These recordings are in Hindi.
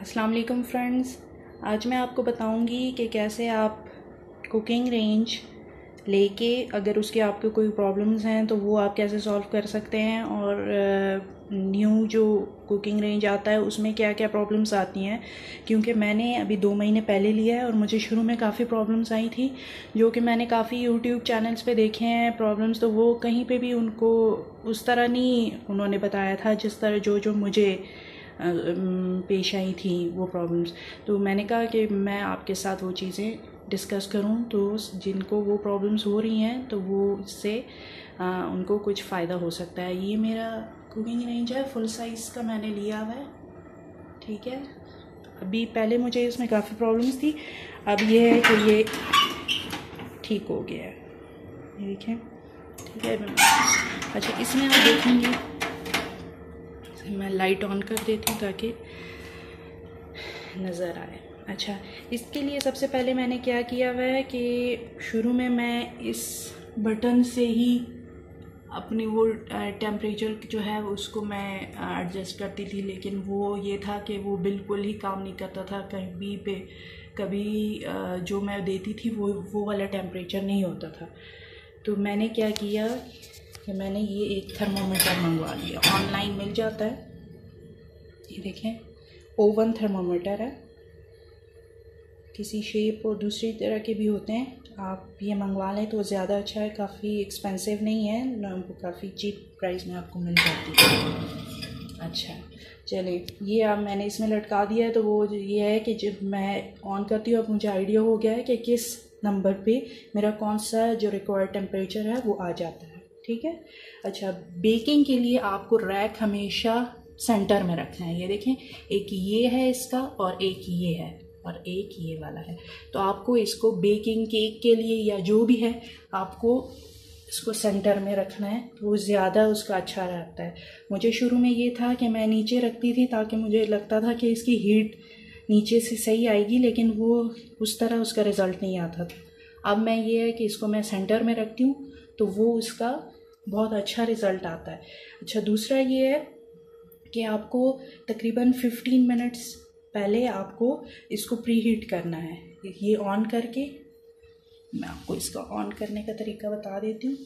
अस्सलाम वालेकुम फ्रेंड्स। आज मैं आपको बताऊँगी कि कैसे आप कुकिंग रेंज लेके अगर उसके आपके कोई प्रॉब्लम्स हैं तो वो आप कैसे सॉल्व कर सकते हैं और न्यू जो कुकिंग रेंज आता है, उसमें क्या क्या प्रॉब्लम्स आती हैं। क्योंकि मैंने अभी दो महीने पहले लिया है और मुझे शुरू में काफ़ी प्रॉब्लम्स आई थी, जो कि मैंने काफ़ी यूट्यूब चैनल्स पे देखे हैं प्रॉब्लम्स तो वो कहीं पे भी उनको उस तरह नहीं उन्होंने बताया था, जिस तरह जो जो मुझे पेश आई थी वो प्रॉब्लम्स तो मैंने कहा कि मैं आपके साथ वो चीज़ें डिस्कस करूँ तो जिनको वो प्रॉब्लम्स हो रही हैं तो वो इससे उनको कुछ फ़ायदा हो सकता है। ये मेरा कुकिंग रेंज है फुल साइज़ का मैंने लिया हुआ है। ठीक है? अभी पहले मुझे इसमें काफ़ी प्रॉब्लम्स थी, अब ये है कि ये ठीक हो गया है। देखें। ठीक है? अच्छा इसमें आप देखेंगे। मैं लाइट ऑन कर देती हूँ ताकि नज़र आए। अच्छा इसके लिए सबसे पहले मैंने क्या किया हुआ है कि शुरू में मैं इस बटन से ही अपनी वो टेम्परेचर जो है उसको मैं एडजस्ट करती थी, लेकिन वो ये था कि वो बिल्कुल ही काम नहीं करता था। कभी पे, कभी जो मैं देती थी वो वो वाला टेम्परेचर नहीं होता था। तो मैंने क्या किया कि मैंने ये एक थर्मोमीटर मंगवा लिया। ऑनलाइन मिल जाता है। ये देखें, ओवन थर्मोमीटर है। किसी शेप और दूसरी तरह के भी होते हैं। आप ये मंगवा लें तो ज़्यादा अच्छा है, काफ़ी एक्सपेंसिव नहीं है काफ़ी चीप प्राइस में आपको मिल जाती है। अच्छा चलिए, ये अब मैंने इसमें लटका दिया है तो वो ये है कि जब मैं ऑन करती हूँ, अब मुझे आइडिया हो गया है कि किस नंबर पे मेरा कौन सा जो रिक्वायर्ड टेम्परेचर है, वो आ जाता है। ठीक है? अच्छा बेकिंग के लिए आपको रैक हमेशा सेंटर में रखना है। ये देखें, एक ये है इसका और एक ये है और एक ये वाला है। तो आपको इसको बेकिंग केक के लिए या जो भी है, आपको इसको सेंटर में रखना है। तो वो ज़्यादा उसका अच्छा रहता है। मुझे शुरू में ये था कि मैं नीचे रखती थी ताकि मुझे लगता था कि इसकी हीट नीचे से सही आएगी, लेकिन वो उस तरह उसका रिज़ल्ट नहीं आता था। अब मैं ये है कि इसको मैं सेंटर में रखती हूँ तो वो उसका बहुत अच्छा रिज़ल्ट आता है। अच्छा दूसरा ये है कि आपको तकरीबन 15 मिनट्स पहले आपको इसको प्री हीट करना है। ये ऑन करके, मैं आपको इसका ऑन करने का तरीका बता देती हूँ।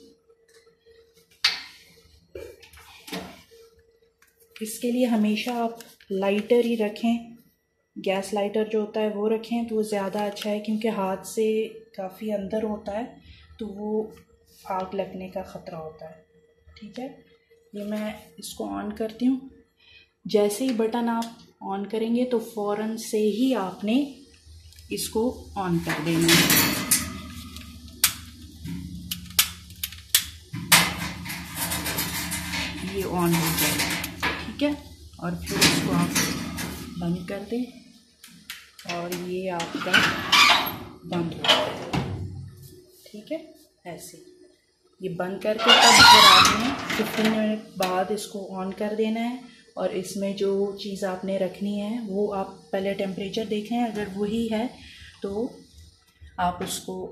इसके लिए हमेशा आप लाइटर ही रखें। गैस लाइटर जो होता है वो रखें तो वो ज़्यादा अच्छा है क्योंकि हाथ से काफ़ी अंदर होता है तो वो आग लगने का ख़तरा होता है। ठीक है? ये मैं इसको ऑन करती हूँ। जैसे ही बटन आप ऑन करेंगे तो फ़ौर से ही आपने इसको ऑन कर देना है। ये ऑन हो जाएगा ठीक है? और फिर इसको आप बंद कर दें। और ये आपका बंद हो जाएगा ठीक है? ऐसे। ये बंद करके तब फिर आपने फिफ्टीन मिनट बाद इसको ऑन कर देना है। और इसमें जो चीज़ आपने रखनी है, वो आप पहले टेम्परेचर देखें, अगर वही है तो आप उसको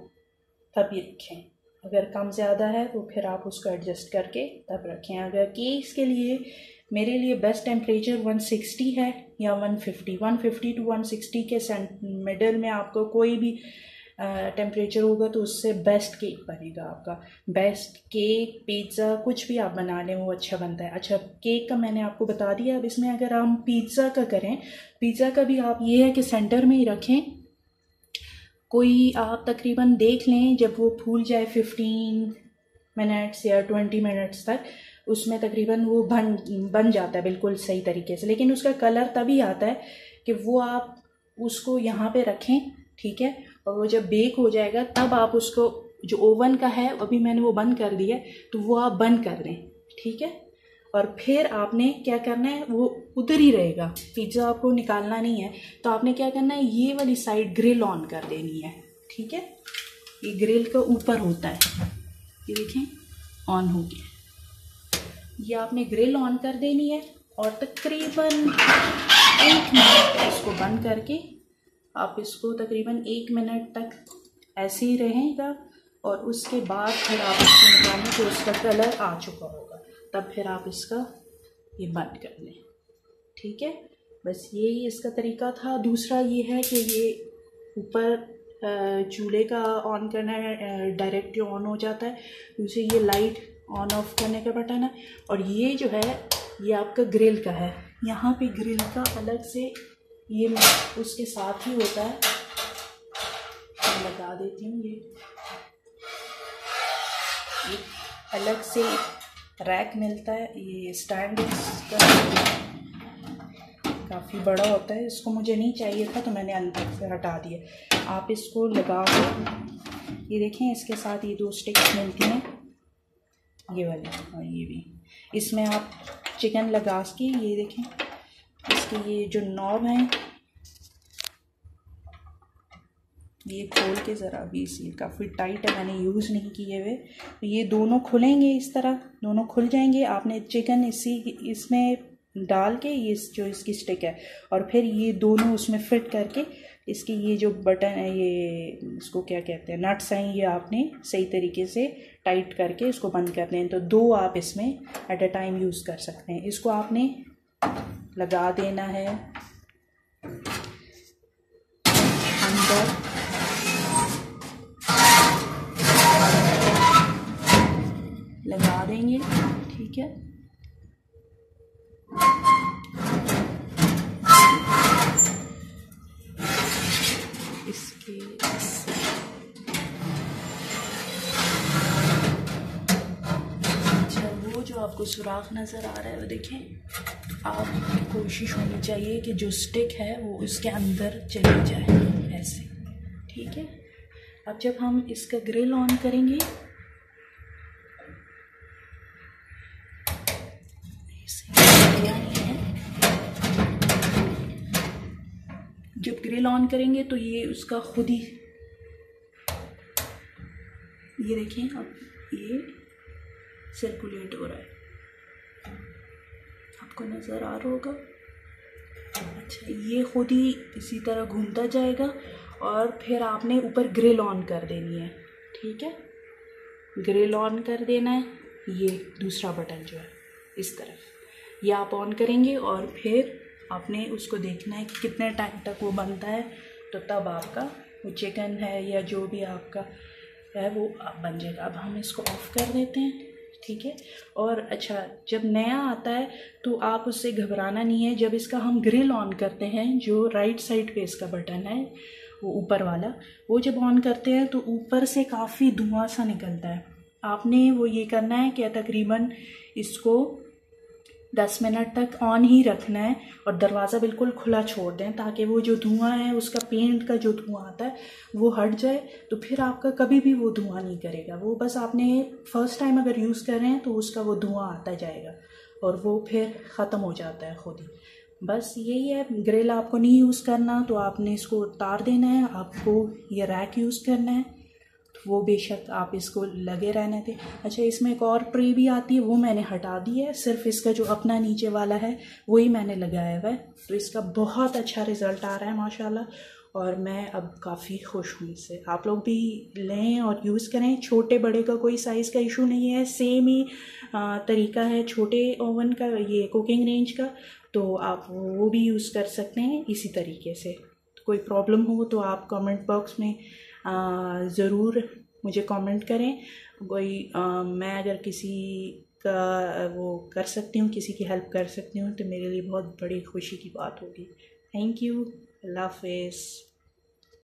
तभी रखें। अगर कम ज़्यादा है तो फिर आप उसको एडजस्ट करके तब रखें। अगर केक्स के लिए, मेरे लिए बेस्ट टेम्परेचर 160 है या 150 150 टू 160 के मिडल में आपको कोई भी टेम्परेचर होगा तो उससे बेस्ट केक बनेगा आपका। बेस्ट केक पिज़्ज़ा कुछ भी आप बना लें, वो अच्छा बनता है। अच्छा केक का मैंने आपको बता दिया। अब इसमें अगर हम पिज़्ज़ा का करें पिज़्ज़ा का भी आप ये है कि सेंटर में ही रखें। कोई आप तकरीबन देख लें, जब वो फूल जाए फिफ्टीन मिनट्स या ट्वेंटी मिनट्स तक, उसमें तकरीबन वो बन बन जाता है बिल्कुल सही तरीके से। लेकिन उसका कलर तभी आता है कि वो आप उसको यहाँ पे रखें, ठीक है? और वो जब बेक हो जाएगा, तब आप उसको जो ओवन का है, अभी मैंने वो बंद कर दिया तो वो आप बंद कर दें, ठीक है? और फिर आपने क्या करना है, वो उधर ही रहेगा। पिज़्ज़ा आपको निकालना नहीं है तो आपने क्या करना है, ये वाली साइड ग्रिल ऑन कर देनी है, ठीक है? ये ग्रिल का ऊपर होता है। ये देखें ऑन हो गया। ये आपने ग्रिल ऑन कर देनी है, और तकरीबन एक मिनट इसको बंद करके आप इसको तकरीबन एक मिनट तक ऐसे ही रहेगा और उसके बाद फिर आप इसको निकालें तो उसका कलर आ चुका होगा। तब फिर आप इसका ये बंद कर लें। ठीक है? बस यही इसका तरीका था। दूसरा ये है कि ये ऊपर चूल्हे का ऑन करना है डायरेक्ट ऑन हो जाता है। दूसरी ये लाइट ऑन ऑफ़ करने का बटन है। और ये जो है, ये आपका ग्रिल का है। यहाँ पे ग्रिल का अलग से ये उसके साथ ही होता है। मैं लगा देती हूँ ये। एक अलग से रैक मिलता है। ये स्टैंड काफ़ी बड़ा होता है। इसको मुझे नहीं चाहिए था तो मैंने अंदर से हटा दिया। आप इसको लगा के ये देखें, इसके साथ ये दो स्टिक्स मिलती हैं। ये वाली और ये भी। इसमें आप चिकन लगा के ये देखें। इसके ये जो नॉब हैं, ये खोल के ज़रा भी इसी काफ़ी टाइट है, मैंने यूज़ नहीं किए हुए। तो ये दोनों खुलेंगे इस तरह, दोनों खुल जाएँगे। आपने चिकन इसी, इसमें डाल के ये जो इसकी स्टिक है, और फिर ये दोनों उसमें फिट करके इसकी ये जो बटन है, ये इसको क्या कहते हैं नट्स हैं, ये आपने सही तरीके से टाइट करके इसको बंद कर दें। तो दो आप इसमें एट अ टाइम यूज़ कर सकते हैं। इसको आपने लगा देना है। अंदर। लगा देंगे, ठीक है। अच्छा वो जो आपको सुराख नज़र आ रहा है, वो देखें। आप कोशिश होनी चाहिए कि जो स्टिक है वो उसके अंदर चली जाए, ऐसे। ठीक है? अब जब हम इसका ग्रिल ऑन करेंगे जब ग्रिल ऑन करेंगे तो ये उसका खुद ही, ये देखें अब ये सर्कुलेट हो रहा है। आपको नज़र आ रहा होगा। अच्छा ये खुद ही इसी तरह घूमता जाएगा और फिर आपने ऊपर ग्रिल ऑन कर देनी है, ठीक है? ग्रिल ऑन कर देना है, ये दूसरा बटन जो है, इस तरफ़। ये आप ऑन करेंगे और फिर आपने उसको देखना है कि कितने टाइम तक वो बनता है तो तब आपका वो चिकन है या जो भी आपका है, वो बन जाएगा। अब हम इसको ऑफ़ कर देते हैं। ठीक है? और अच्छा जब नया आता है तो आप उससे घबराना नहीं है। जब इसका हम ग्रिल ऑन करते हैं, जो राइट साइड पे इसका बटन है, वो ऊपर वाला, वो जब ऑन करते हैं तो ऊपर से काफ़ी धुआँ सा निकलता है। आपने वो ये करना है कि तकरीबन इसको दस मिनट तक ऑन ही रखना है और दरवाज़ा बिल्कुल खुला छोड़ दें ताकि वो जो धुआँ है, उसका पेंट का जो धुआँ आता है, वो हट जाए। तो फिर आपका कभी भी वो धुआँ नहीं करेगा। वो बस आपने फ़र्स्ट टाइम अगर यूज़ कर रहे हैं तो उसका वो धुआँ आता जाएगा और वो फिर ख़त्म हो जाता है खुद ही। बस यही है ग्रिल आपको नहीं यूज़ करना तो आपने इसको उतार देना है, आपको ये रैक यूज़ करना है। वो बेशक आप इसको लगे रहने थे अच्छा इसमें एक और ट्रे भी आती है, वो मैंने हटा दी है। सिर्फ़ इसका जो अपना नीचे वाला है, वही मैंने लगाया हुआ है। तो इसका बहुत अच्छा रिज़ल्ट आ रहा है, माशाल्लाह। और मैं अब काफ़ी खुश हूँ इससे। आप लोग भी लें और यूज़ करें। छोटे बड़े का कोई साइज़ का इशू नहीं है। सेम ही तरीका है छोटे ओवन का, ये कुकिंग रेंज का। तो आप वो भी यूज़ कर सकते हैं इसी तरीके से। कोई प्रॉब्लम हो तो आप कमेंट बॉक्स में ज़रूर मुझे कमेंट करें। कोई मैं अगर किसी का, वो कर सकती हूँ, किसी की हेल्प कर सकती हूँ तो मेरे लिए बहुत बड़ी खुशी की बात होगी। थैंक यू अल्लाह हाफिज़।